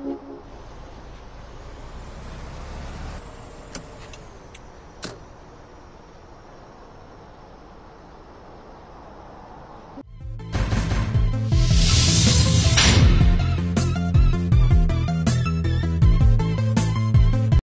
Mm-hmm.